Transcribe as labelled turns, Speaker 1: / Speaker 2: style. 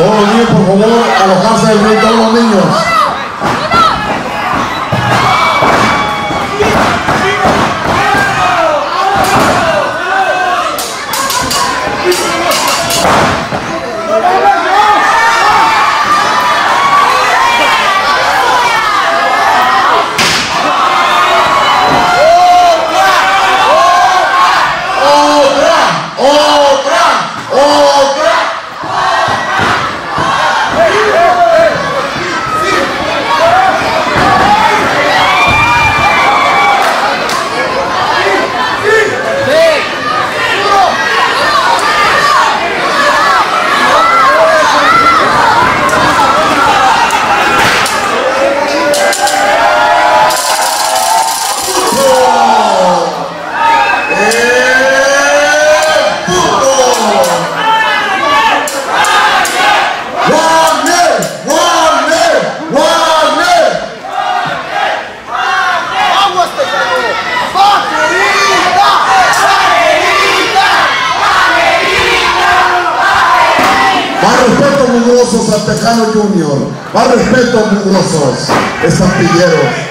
Speaker 1: Todos bien, por favor, alojarse del ring todos los niños. Más respeto, mugrosos, estampilleros.